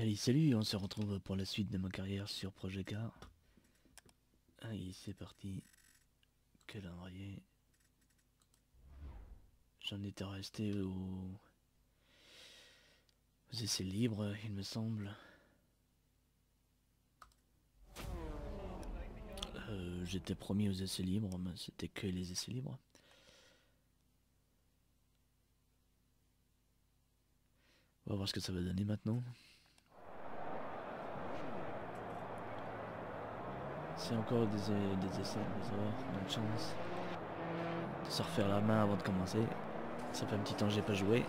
Allez, salut, on se retrouve pour la suite de ma carrière sur Projet Car. Allez, c'est parti. Calendrier. J'en étais resté au... aux essais libres, il me semble. Euh, J'étais promis aux essais libres, mais c'était que les essais libres. On va voir ce que ça va donner maintenant. C'est encore des, des essais, des avoir bonne chance de se refaire la main avant de commencer. Ça fait un petit temps que j'ai pas joué.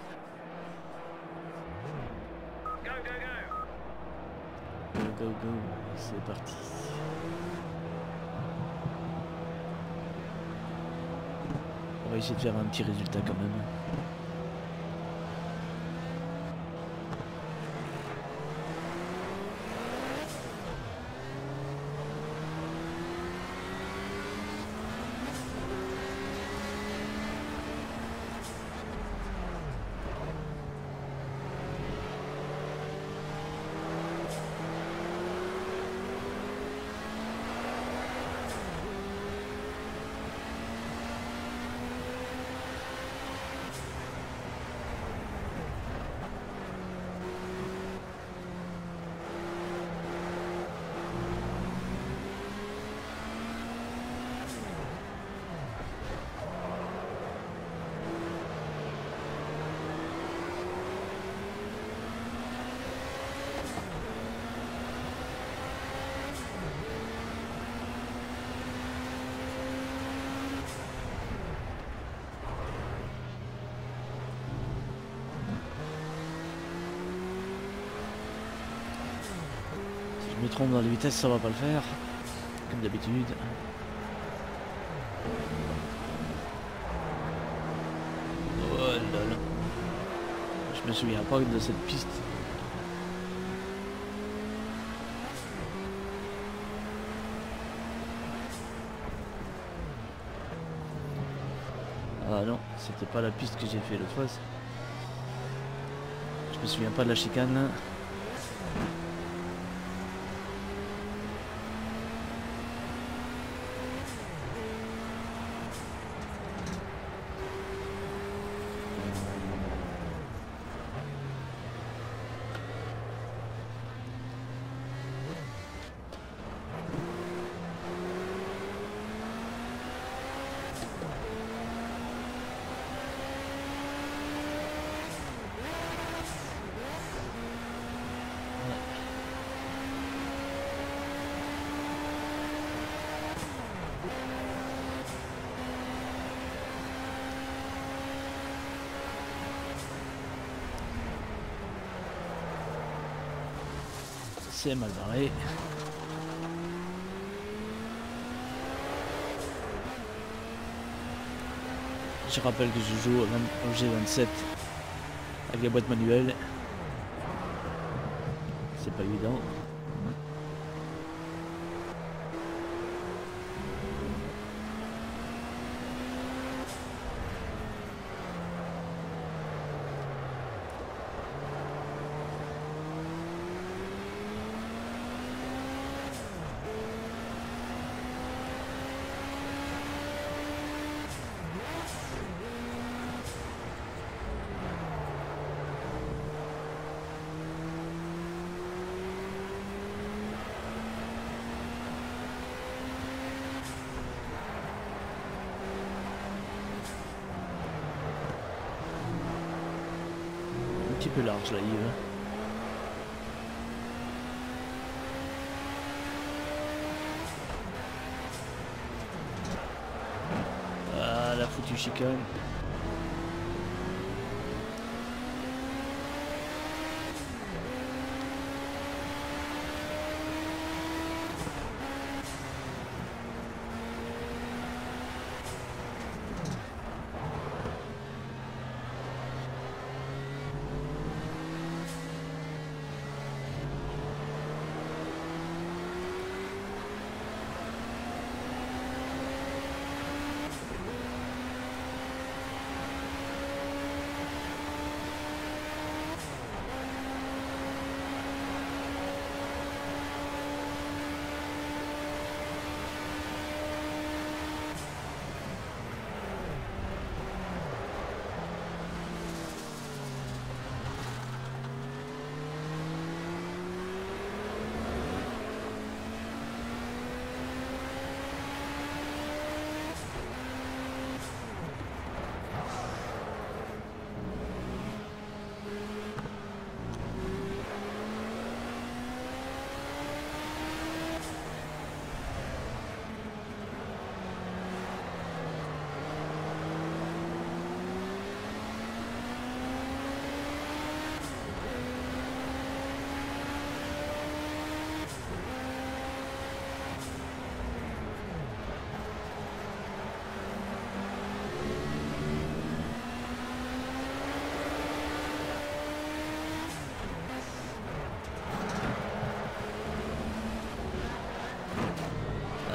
Go go go, c'est parti. On va essayer de faire un petit résultat quand même. Si je me dans les vitesses, ça va pas le faire. Comme d'habitude. Oh là là. Je me souviens pas de cette piste. Ah non, c'était pas la piste que j'ai fait l'autre fois. Je me souviens pas de la chicane là. C'est mal barré. Je rappelle que je joue au 20 au G27 avec la boîte manuelle. C'est pas évident. Un petit peu large là, Yves. Ah, la foutue chicane.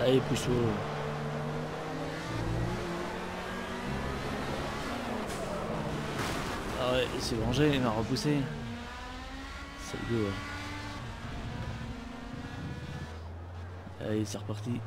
Allez, plus haut. Ah ouais, il s'est vengé, il m'a repoussé. C'est le go. Allez, c'est reparti.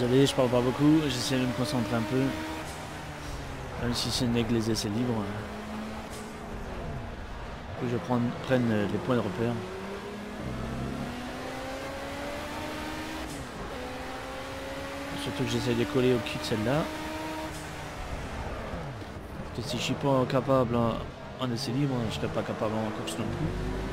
Désolé, je parle pas beaucoup, j'essaie de me concentrer un peu. Même si ce n'est que les essais libres. Que je prenne, les points de repère. Surtout que j'essaie de coller au cul de celle-là. Parce que si je suis pas capable en, en essai libre, je serais pas capable en course non plus.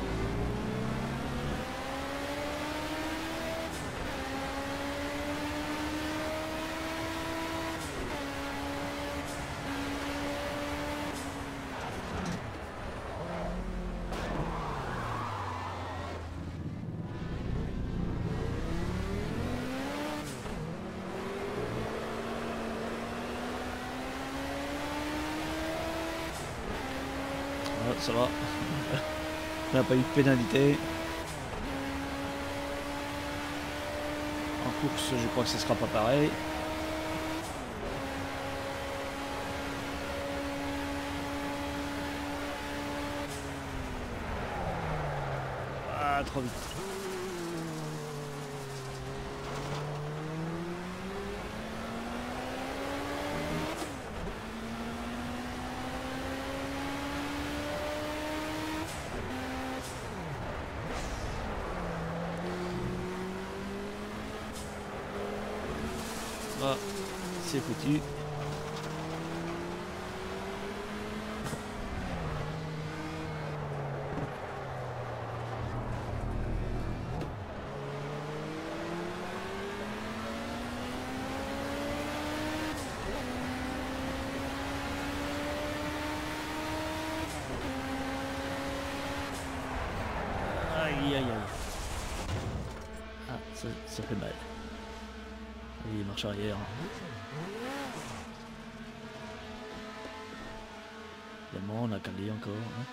On n'a pas eu de pénalité. En course, je crois que ce sera pas pareil. Ah, trop vite. Ah, Aïe. Ah, ça, fait mal. Il marche arrière. On a calé encore. hein.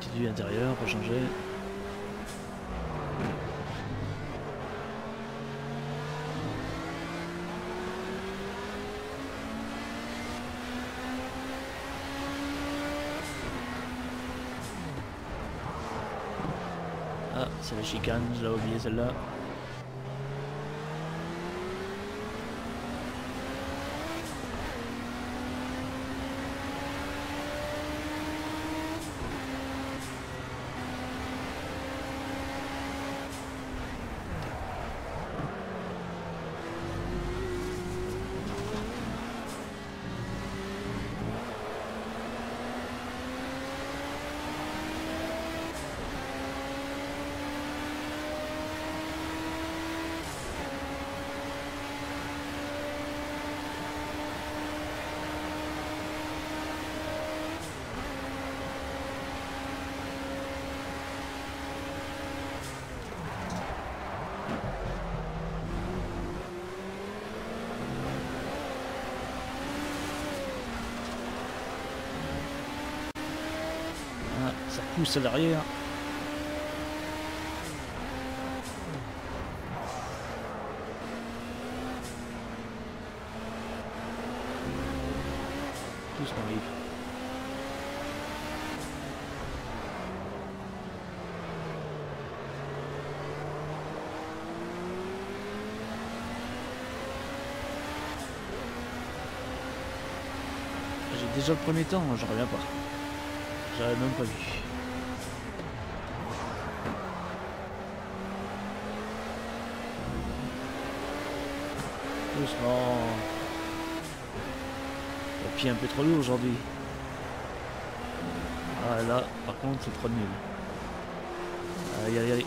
Petit vue intérieur pour changer. Ah, c'est la chicane, je l'ai oublié celle-là. Ça pousse à l'arrière. Doucement, Yves. J'ai déjà le premier temps, j'en reviens pas. J'avais même pas vu. Doucement. Le pied un peu trop lourd aujourd'hui. Ah là, par contre, c'est trop nul. Allez, allez, allez.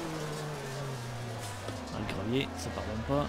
Ah, le gravier, ça pardonne pas.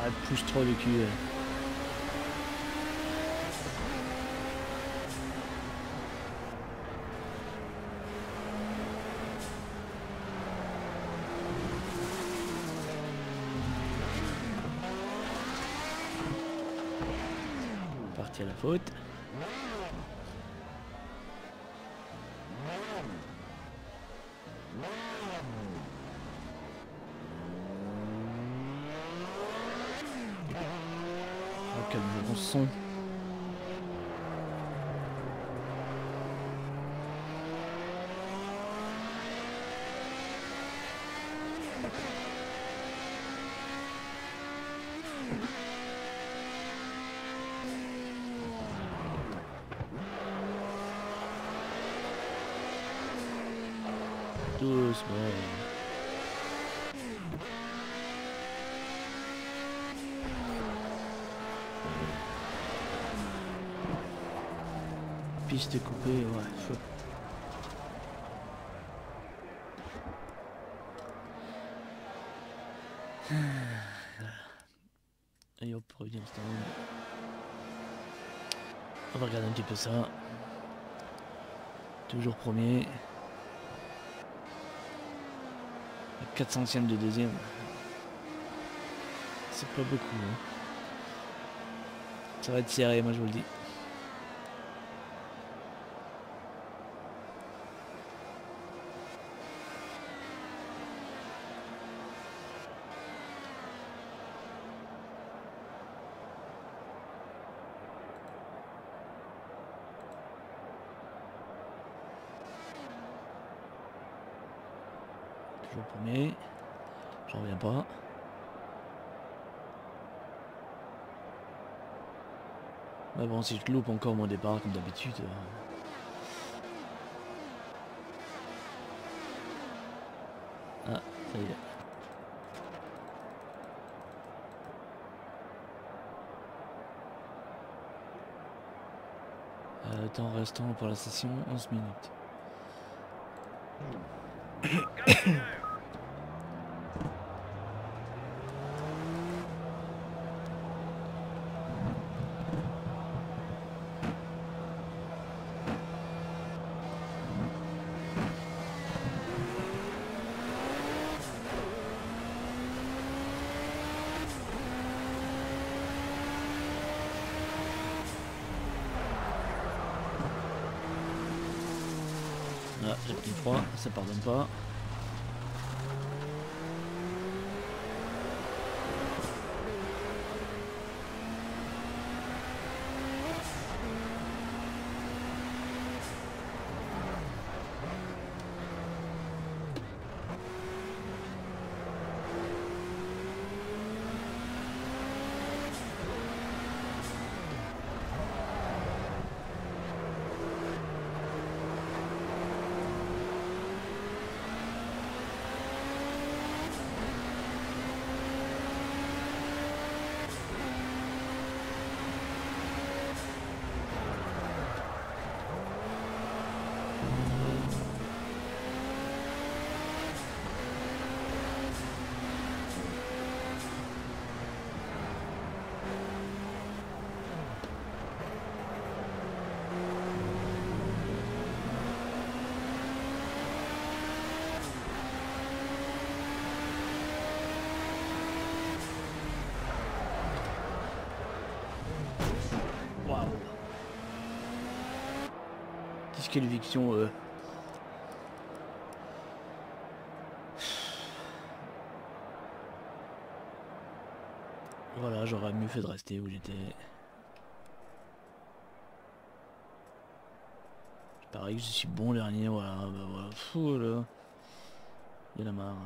Ah, elle pousse trop elle. Parti à la faute. Oh, quel bon son. Doucement. Piste coupée, ouais, feu. Et hop. On va regarder un petit peu ça. Toujours premier. 4 centièmes de deuxième. C'est pas beaucoup. hein. Ça va être serré, moi je vous le dis. Toujours premier. J'en reviens pas. Mais bon, si je loupe encore mon départ comme d'habitude. euh. Ah, ça y est. Euh, temps restant pour la session 11 minutes. Ah, j'ai pris froid, ça pardonne pas. Disqualification. Euh... Voilà, j'aurais mieux fait de rester où j'étais. Pareil que je suis bon dernier, voilà, bah voilà, fou là. Il y en a marre.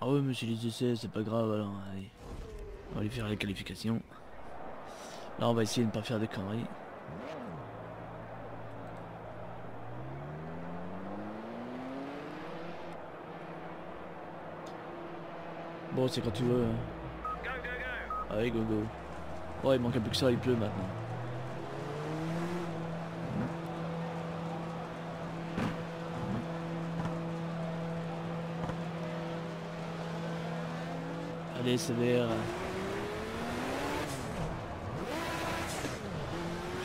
Ah ouais mais si les essais c'est pas grave alors allez. On va aller faire les qualifications. Là on va essayer de ne pas faire de conneries. Bon c'est quand tu veux. Hein. Allez go go. Ouais il manque un peu que ça, il pleut maintenant. Allez, sévère.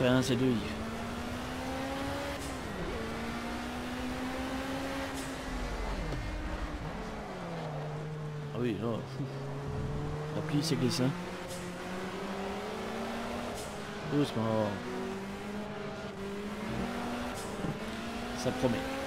Enfin, c'est deux. Ah oui, là. La pluie, c'est glissant. Doucement. Ça promet.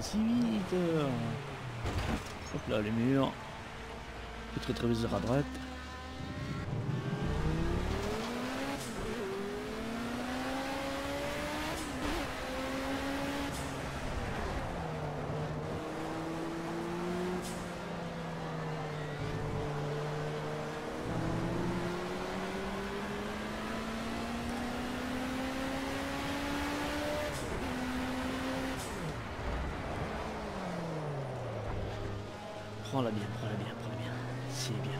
Si vite. Hop là, les murs. Petit rétroviseur à droite. Prends-la bien, prends-la bien, prends-la bien. C'est bien.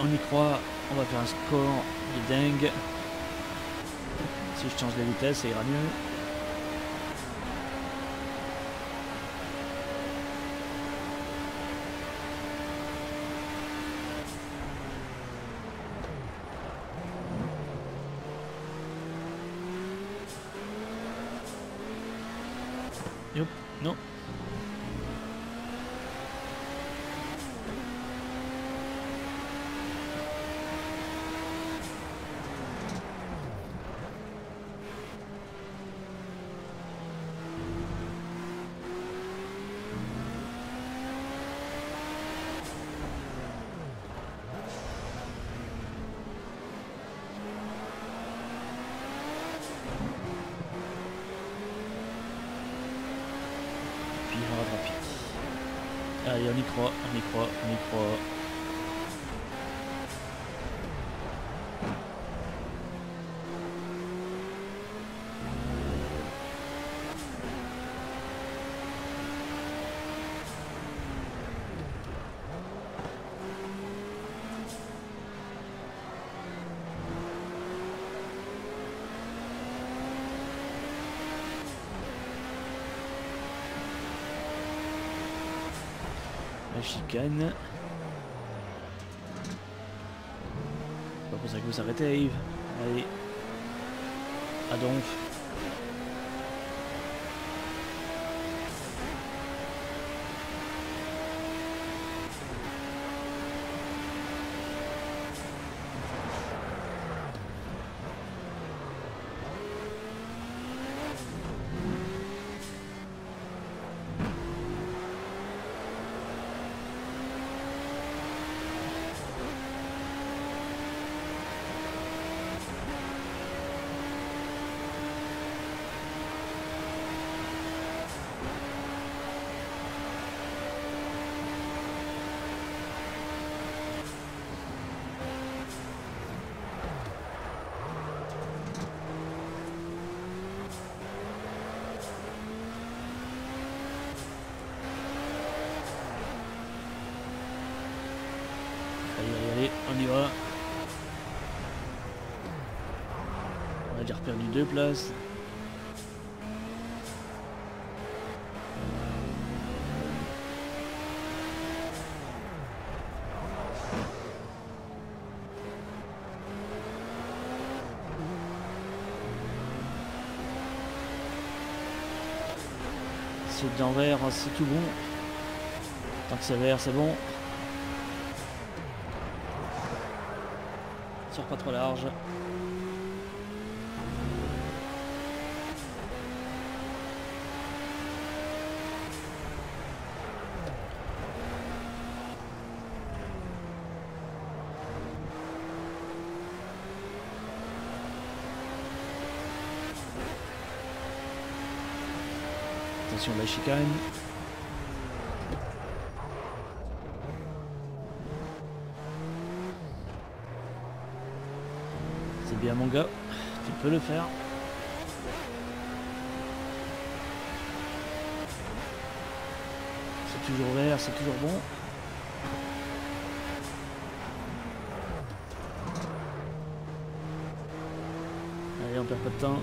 On y croit, on va faire un score de dingue. Si je change la vitesse, ça ira mieux. non. Allez, on y croit, on y croit, on y croit. La chicane. Pas pour ça que vous arrêtez, Yves. Allez. À donc. Deux places. C'est d'envers, c'est tout bon. Tant que c'est vert, c'est bon. Sors pas trop large. La chicane. C'est bien mon gars, tu peux le faire. C'est toujours vert, c'est toujours bon. Allez, on perd pas de temps.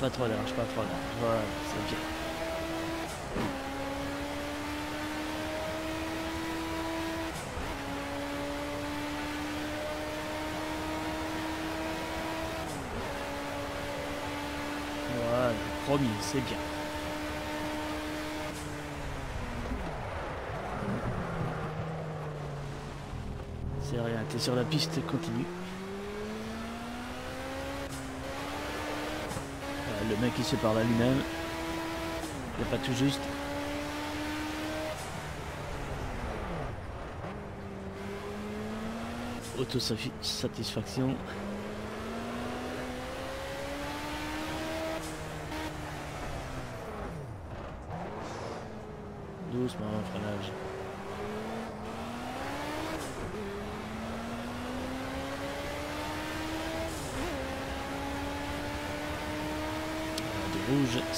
Pas trop large, pas trop large. Voilà, c'est ok. Voilà, promis, c'est bien. C'est rien, t'es sur la piste, continue. Le mec il se parle à lui-même. Il pas tout juste. Autosatisfaction. Doucement, freinage.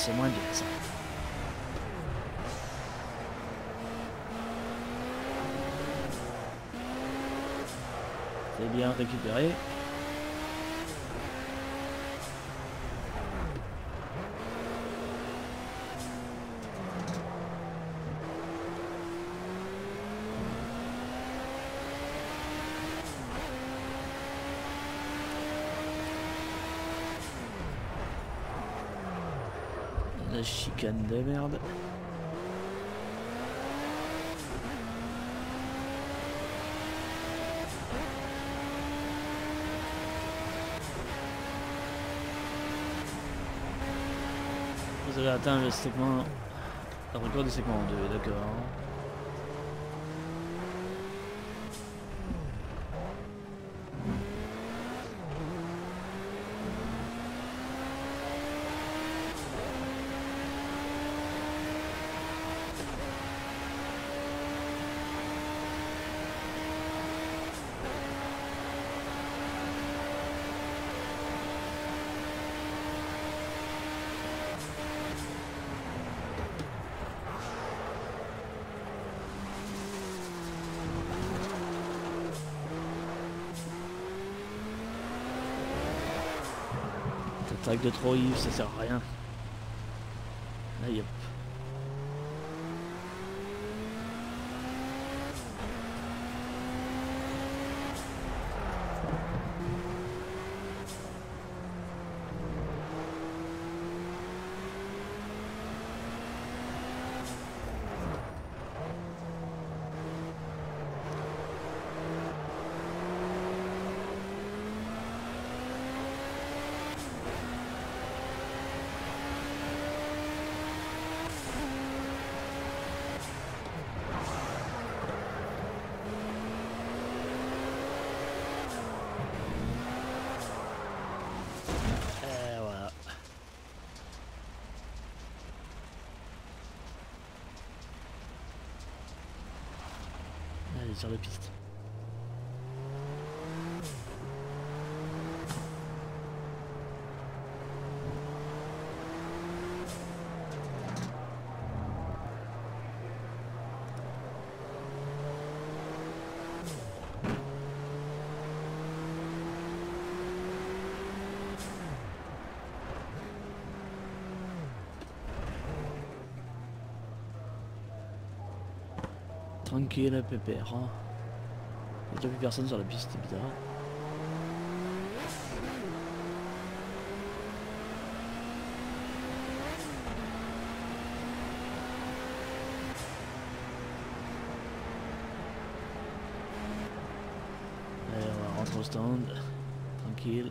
C'est moins bien ça. C'est bien récupéré. Chicane de merde. Vous avez atteint le segment... Le record du segment 2, d'accord. Attaque de trop Yves, ça sert à rien. Allez hop. Et voilà. Allez, sur la piste. Tranquille, pépère. Il n'y a plus personne sur la piste, c'est bizarre. Allez, on va rentrer au stand. Tranquille.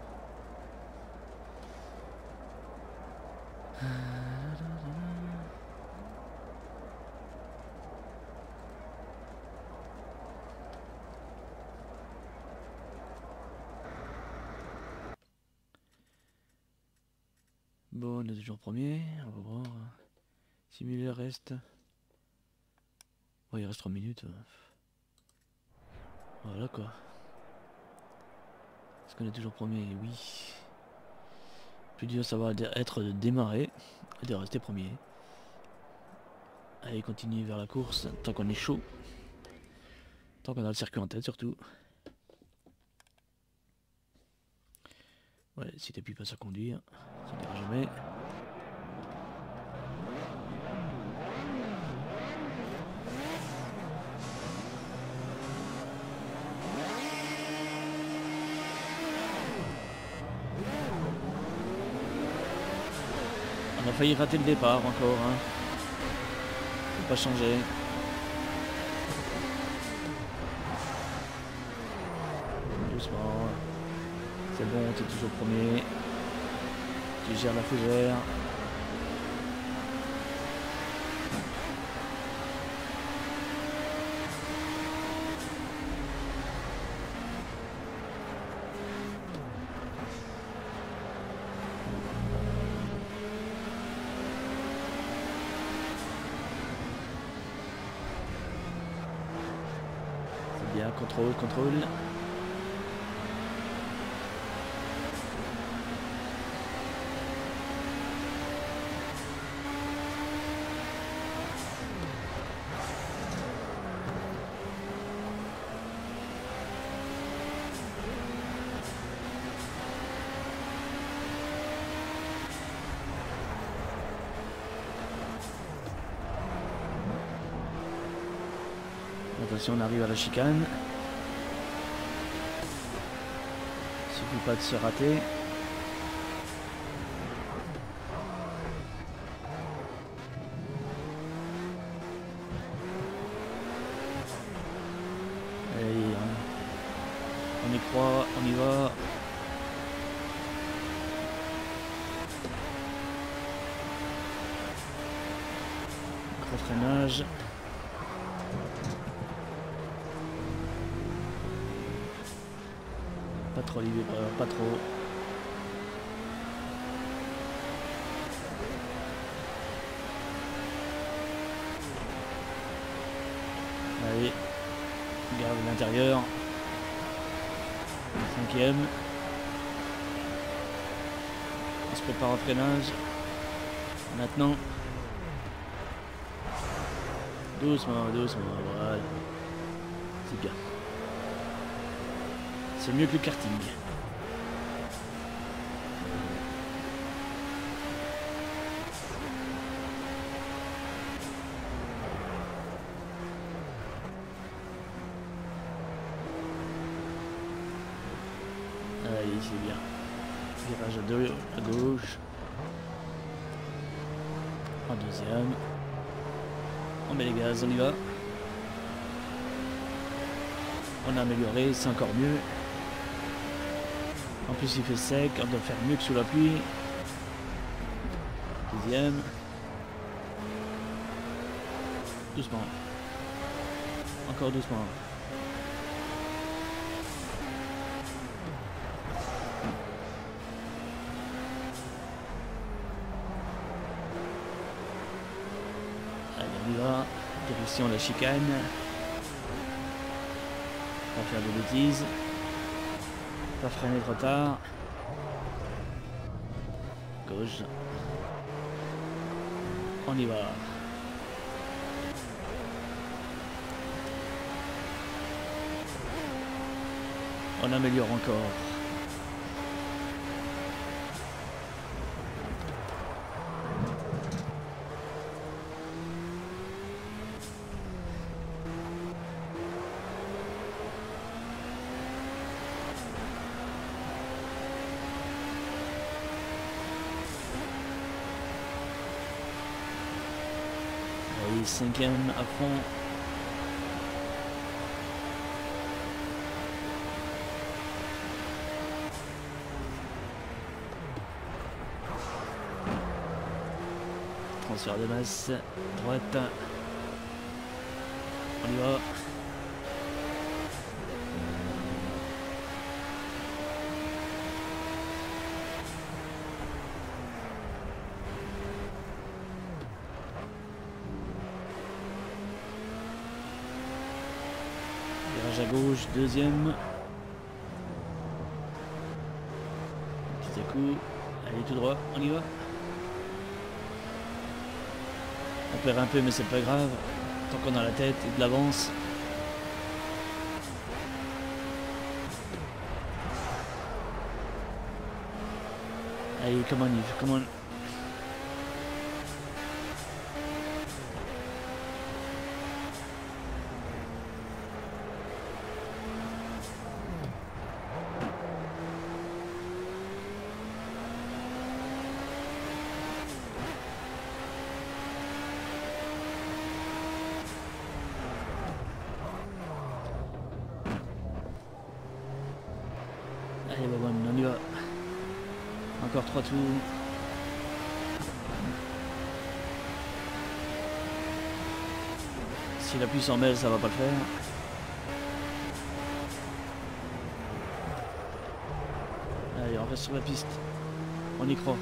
Bon, on est toujours premier, on va voir. Simuler reste. Oh, il reste 3 minutes. Voilà quoi. Est-ce qu'on est toujours premier? Oui. Plus dur, ça va être de démarrer et de rester premier. Allez, continue vers la course tant qu'on est chaud. Tant qu'on a le circuit en tête surtout. Ouais, si t'appuies pas sur conduire, On a failli rater le départ encore. Hein. Faut pas changer. Doucement. C'est bon, t'es toujours premier. Tu gères la fougère. C'est bien, contrôle, contrôle. Attention, on arrive à la chicane. Suffit pas de se rater. Allez, on, y croit, on y va. Freinage. Trop euh, pas trop. Allez, garde l'intérieur. Cinquième. On se prépare au freinage. Maintenant. Doucement, doucement, voilà. C'est bien. C'est mieux que le karting. Allez, c'est bien. Virage à deux, à gauche. En deuxième. On met les gaz, on y va. On a amélioré, c'est encore mieux plus il fait sec, on doit faire mieux que sous la pluie. Deuxième. Doucement. Encore doucement. Allez, on y va. Direction la chicane. Pas faire de bêtises. Pas freiner trop tard. Gauche. On y va. On améliore encore. Allez, cinquième à fond. Transfert de masse, droite. On y va. Virage à gauche, deuxième. Petit à coup. Allez, tout droit, on y va. On perd un peu, mais c'est pas grave. Tant qu'on a la tête et de l'avance. Allez, come on Yves, come on. 800 mètres, ça va pas le faire. Allez, on reste sur la piste. On y croit.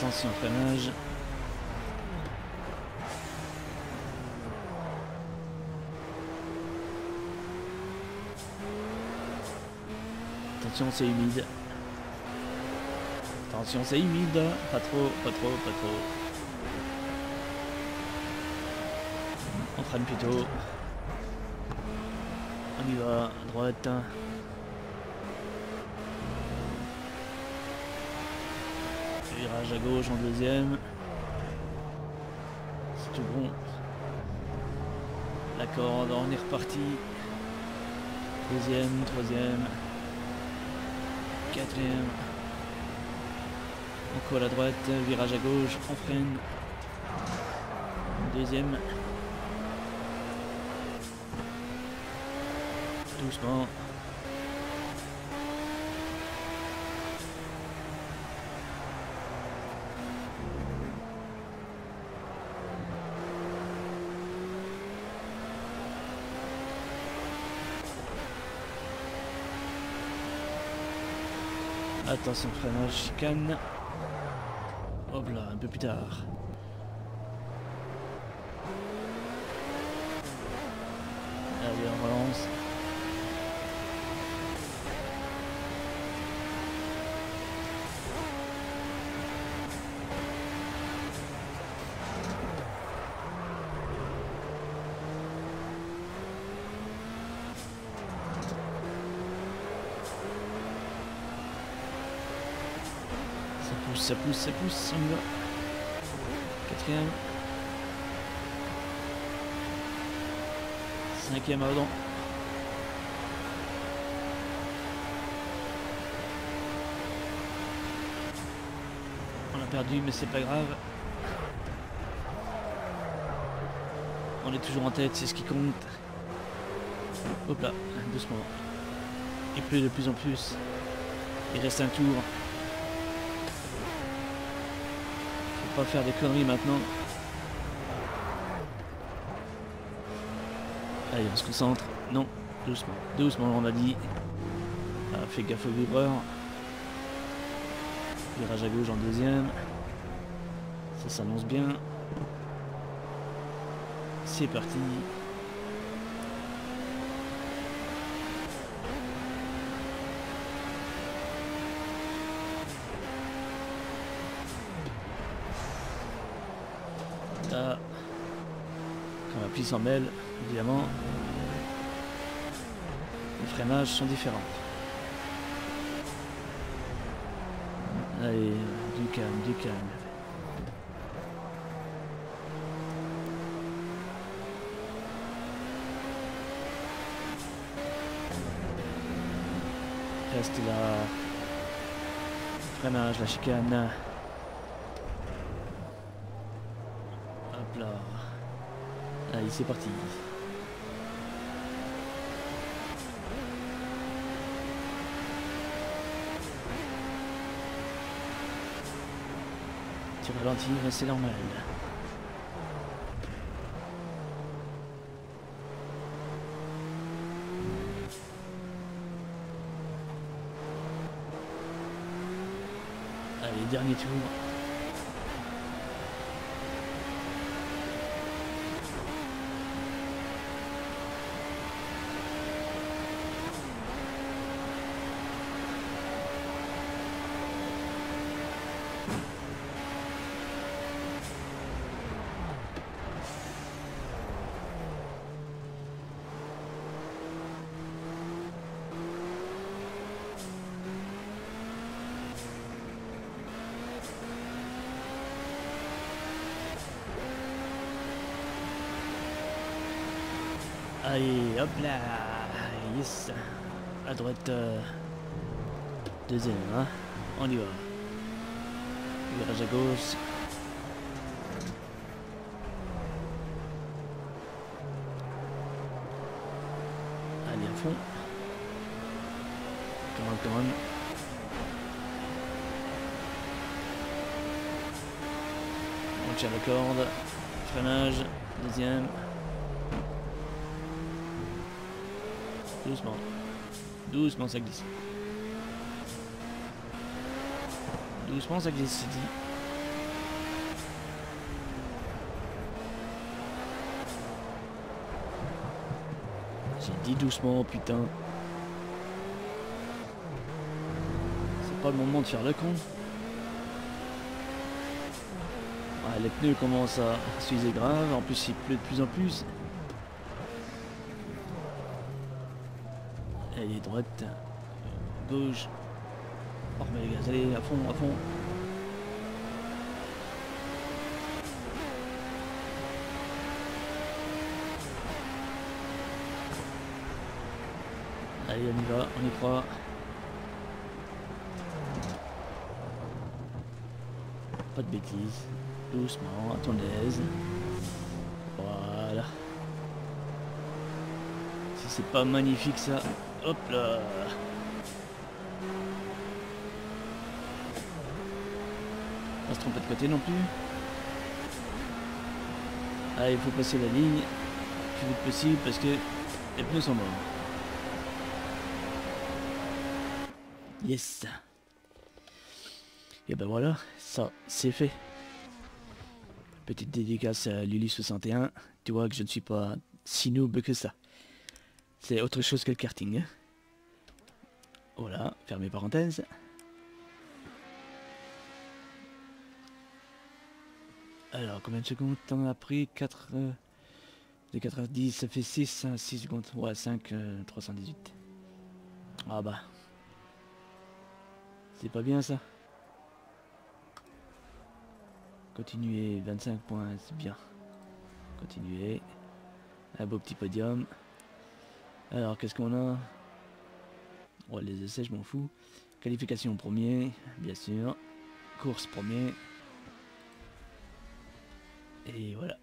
Attention freinage. Attention c'est humide. Attention c'est humide. Pas trop, pas trop, pas trop. On freine plutôt. On y va, à droite. Virage à gauche en deuxième. C'est tout bon. La corde, on est reparti. Deuxième, troisième, quatrième. On colle à droite, virage à gauche, on freine. Deuxième. Doucement. Attention freinage, chicane. Hop là, un peu plus tard. Allez, on relance. Ça pousse, ça pousse, ça pousse, on y va. Quatrième. Cinquième avant. On a perdu, mais c'est pas grave. On est toujours en tête, c'est ce qui compte. Hop là, doucement. Il pleut de plus en plus. Il reste un tour. Faire des conneries maintenant. Allez, on se concentre. Non, doucement. Doucement, on a dit. Ah, fais gaffe au vibreur. Virage à gauche en deuxième. Ça s'annonce bien. C'est parti. Là, quand l'appli s'en mêle, évidemment, les freinages sont différents. Allez, du calme, du calme. Reste là. Freinage, la chicane. Hop là. Allez, c'est parti. Tu ralentis, c'est normal. Allez, dernier tour. Allez, hop là Yes À droite, euh, deuxième, hein On y va. Virage à gauche. Allez, à fond. Come on, come on. On tire la corde. Freinage, deuxième. Doucement. Doucement, ça glisse. Doucement, ça glisse, c'est dit. J'ai dit doucement, putain. C'est pas le moment de faire le con. Ah, les pneus commencent à s'user grave, en plus il pleut de plus en plus. Allez, droite, gauche. On remet les gaz, allez, à fond, à fond. Allez, on y va, on y croit. Pas de bêtises. Doucement, à ton aise. Voilà. Si c'est pas magnifique ça. Hop là Pas se tromper de côté non plus. Ah, il faut passer la ligne plus vite possible parce que les pneus sont morts. Yes Et ben voilà, ça c'est fait. Petite dédicace à Lily61. Tu vois que je ne suis pas si noob que ça. C'est autre chose que le karting. hein. Voilà, fermez parenthèse. Alors, combien de secondes t'en as pris 4... Euh, de 4 à 10, ça fait 6, 6 secondes. Ouais, 5, euh, 318. Ah bah. C'est pas bien ça. Continuez, 25 points, c'est bien. Continuez. Un beau petit podium. Alors, qu'est-ce qu'on a? Ouais, les essais, je m'en fous. Qualification premier, bien sûr. Course premier. Et voilà.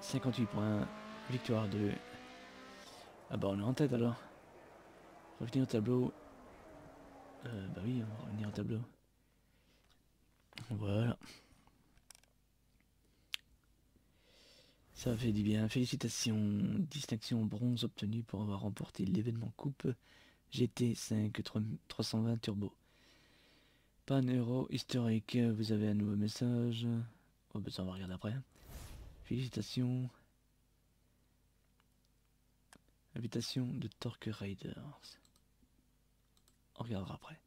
58 points. Victoire 2. Ah bah on est en tête alors. Revenir au tableau. Euh, bah oui, on va revenir au tableau. Voilà. Ça fait du bien. Félicitations. Distinction bronze obtenue pour avoir remporté l'événement coupe GT5 320 Turbo. Pan euro historique. Vous avez un nouveau message. Oh, ben ça on va regarder après. Félicitations. Invitation de Torque Raiders. On regardera après.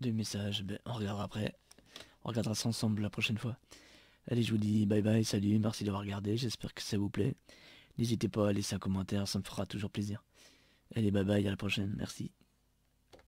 Deux messages, ben, on regardera après. On regardera ça ensemble la prochaine fois. Allez, je vous dis bye bye, salut, merci d'avoir regardé, j'espère que ça vous plaît. N'hésitez pas à laisser un commentaire, ça me fera toujours plaisir. Allez, bye bye, à la prochaine, merci.